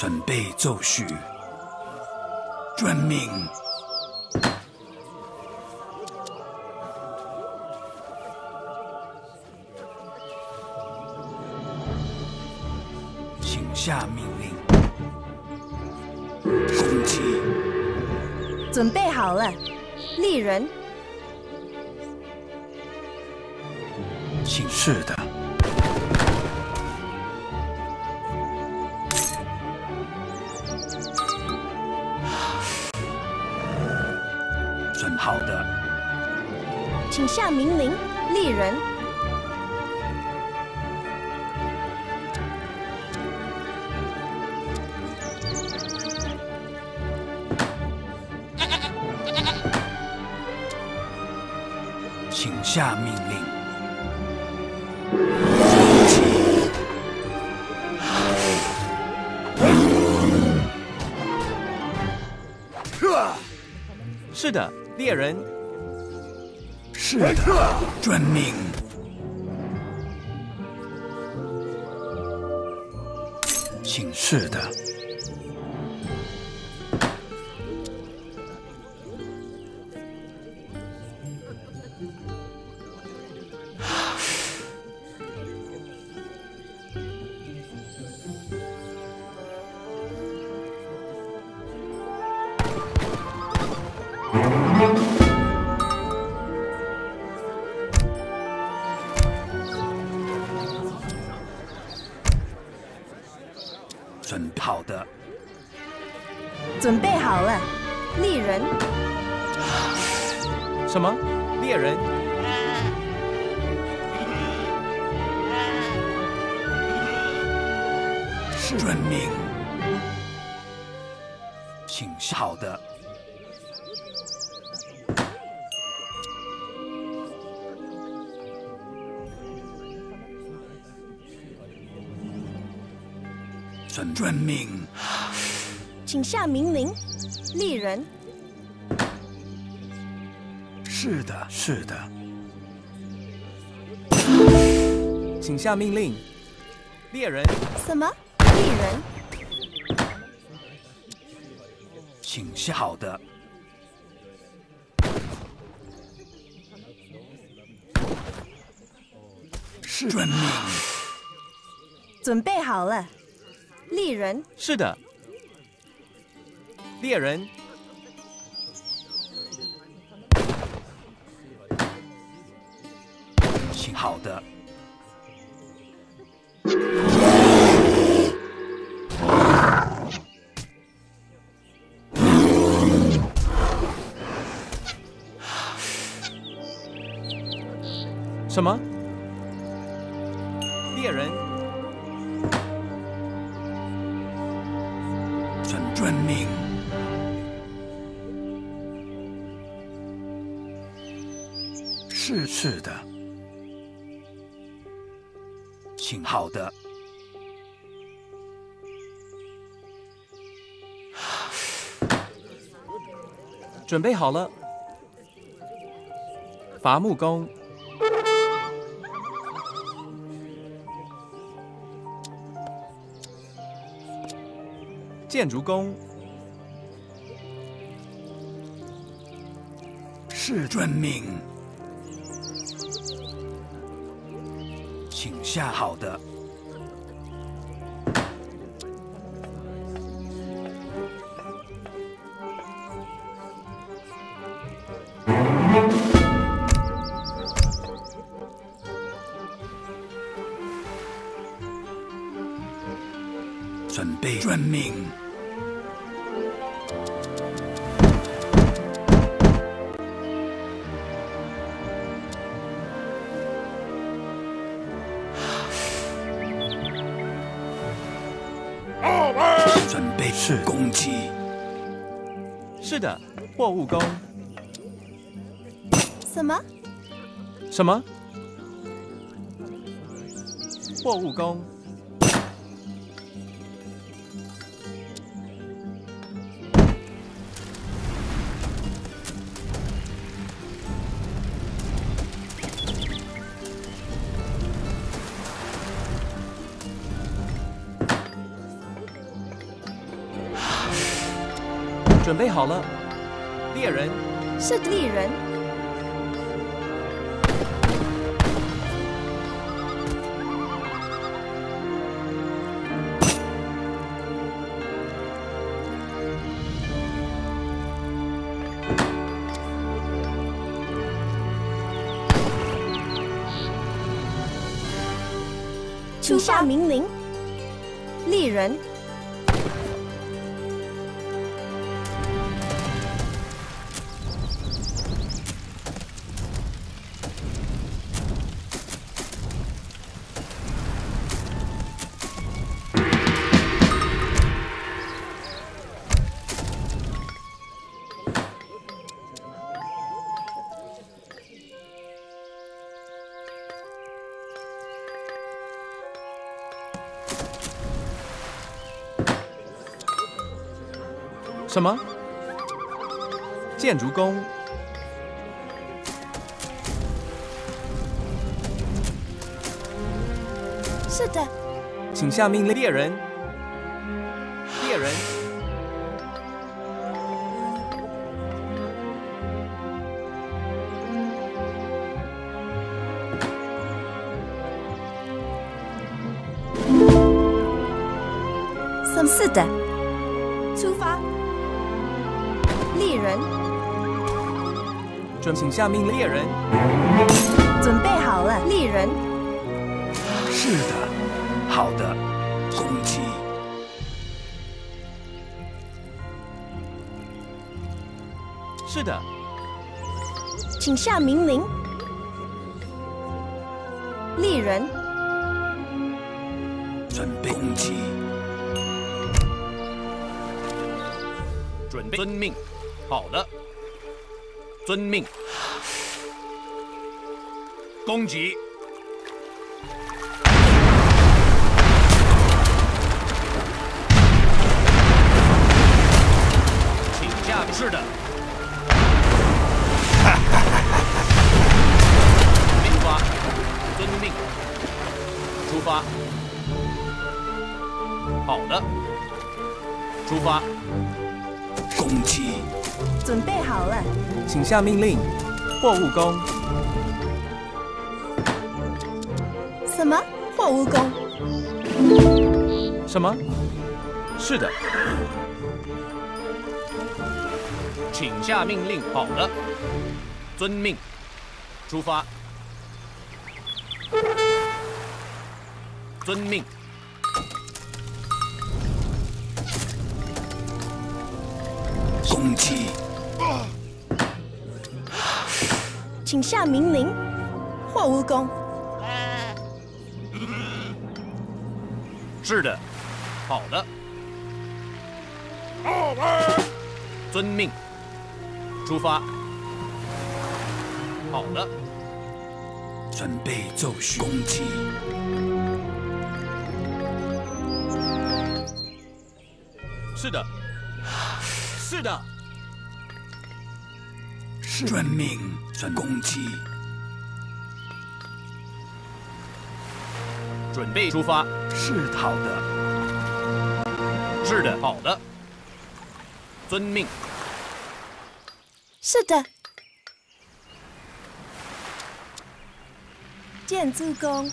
准备奏序，遵命。请下命令。攻击，准备好了，猎人。请是的。请下命令，猎人。请下命令。是的，猎人。是的，遵命。请是的。请好的，准遵命。请下命令，猎人。是的，是的，请下命令，猎人。什么？请下好的，是遵命。准备好了，猎人。是的，猎人。好的，什么？猎人？准遵命。是是的，请好的，准备好了。伐木工。建筑工。是遵命。请下好的，准备遵命。是公鸡，是的，货物工。什么？什么？货物工。准备好了，猎人，是猎人。请下命令，猎人。什么？建筑工？是的，请下命令，猎人。猎人，人，准请下命令，猎人。准备好了，猎人。是的，好的，攻击。是的，请下命令，猎人。准备攻击。准备遵命，好的，遵命，攻击，请下是的，出发，遵命，出发，好的，出发。攻击，准备好了，请下命令，货物工。什么？货物工？什么？是的，请下命令。好了，遵命，出发，遵命。攻击，请下命令，货物工。是的，好的，遵命，出发。好的，准备奏序攻击。是的，是的，遵命，遵攻击。准备出发。是好的，是的，好的，遵命。是的，建筑工。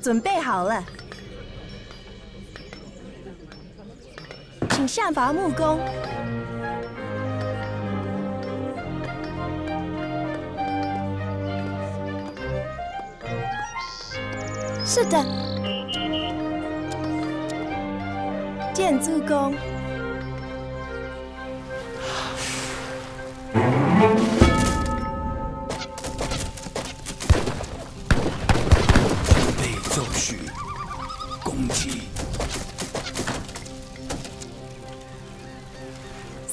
准备好了，请下伐木工。是的，建筑工。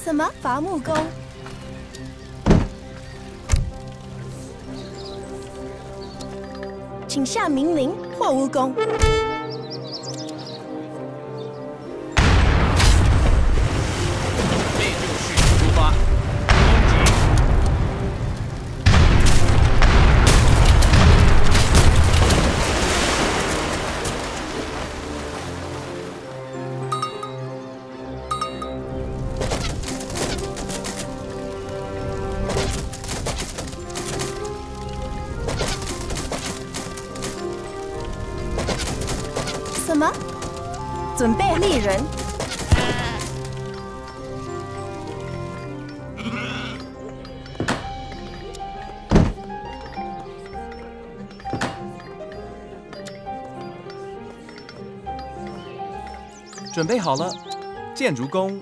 什么？伐木工？请下命令，或蜈蚣。准备好了，建筑工，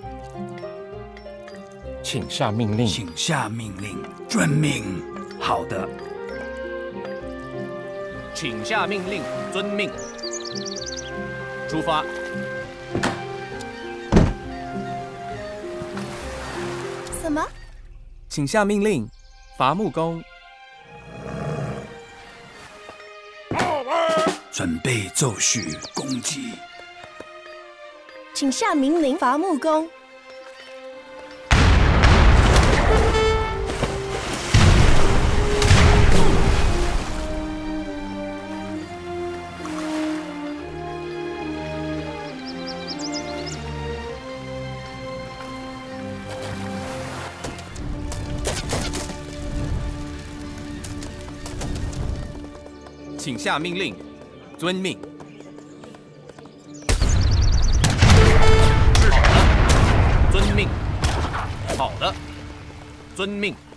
请下命令。请下命令。遵命。好的，请下命令。遵命。出发。什么？请下命令。伐木工，准备奏序攻击。请下命令。伐木工。请下命令。遵命。遵命。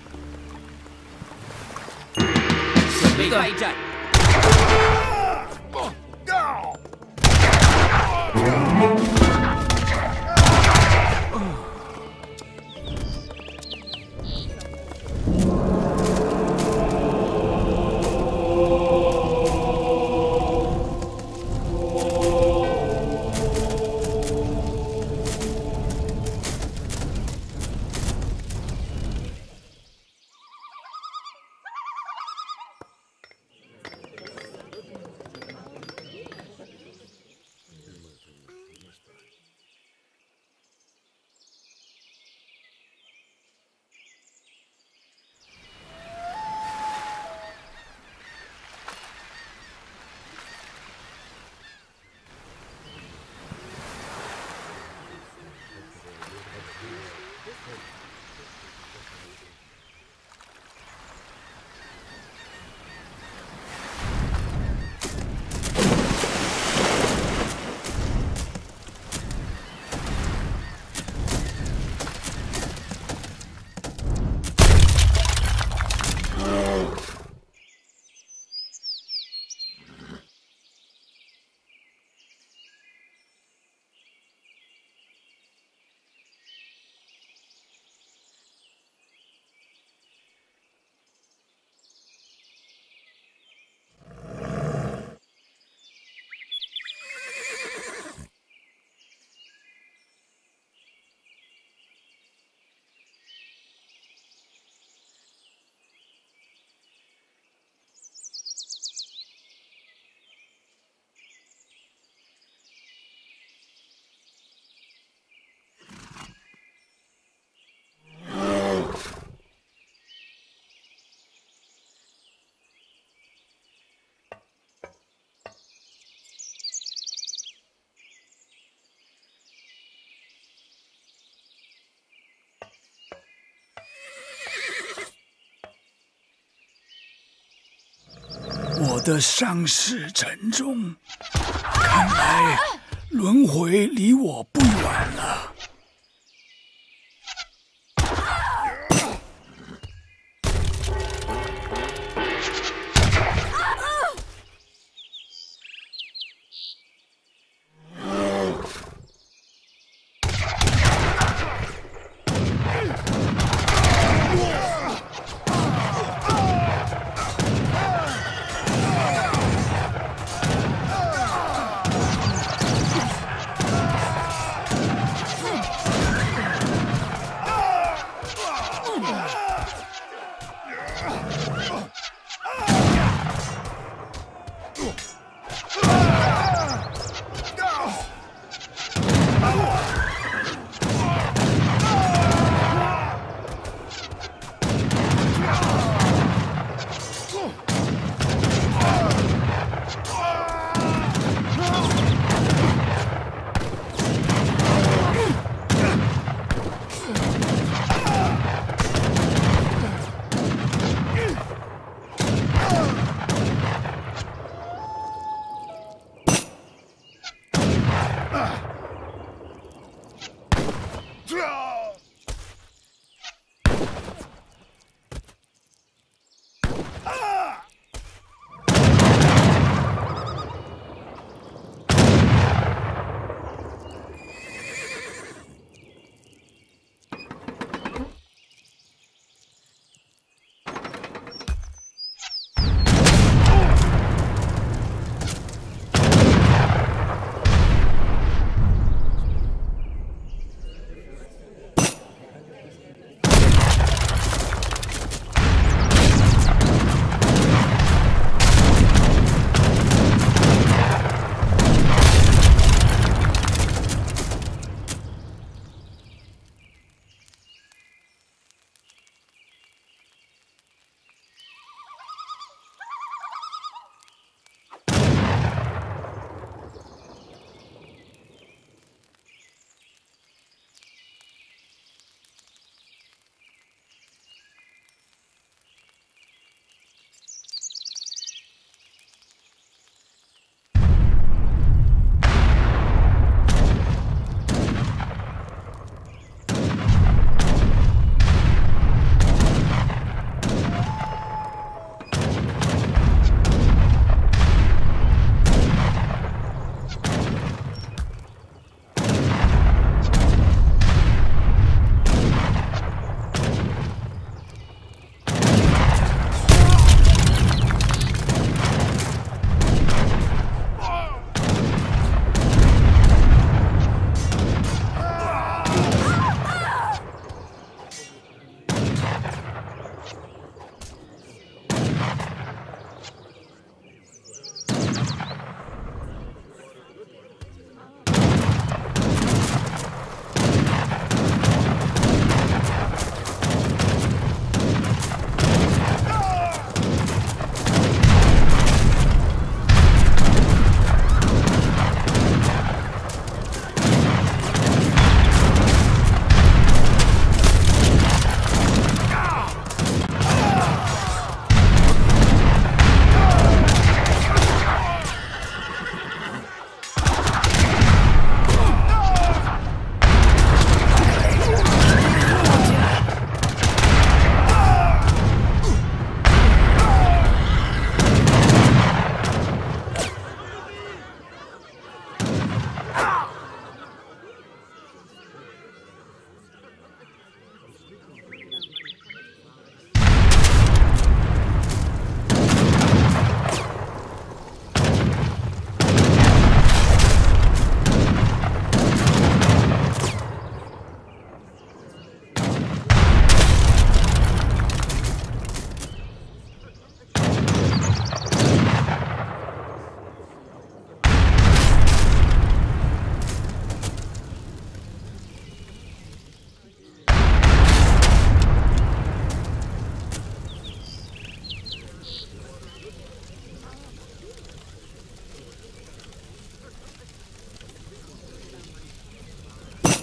的伤势沉重，看来轮回离我不远了。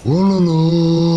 Ooh, la, la.